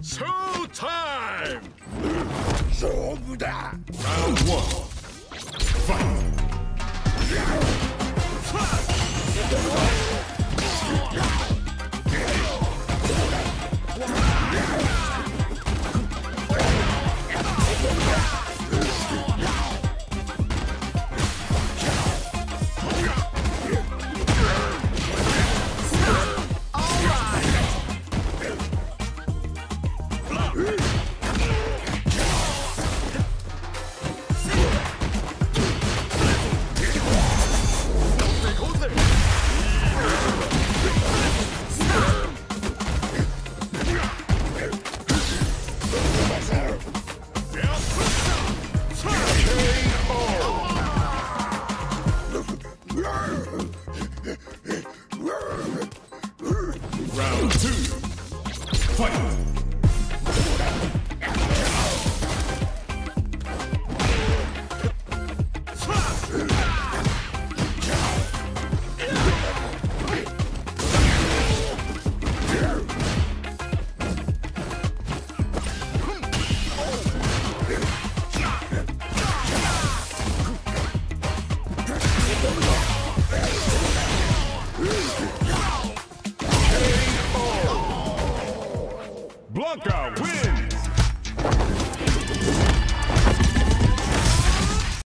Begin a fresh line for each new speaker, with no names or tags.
Showtime! Round one. Round two. Fight! Blanca wins.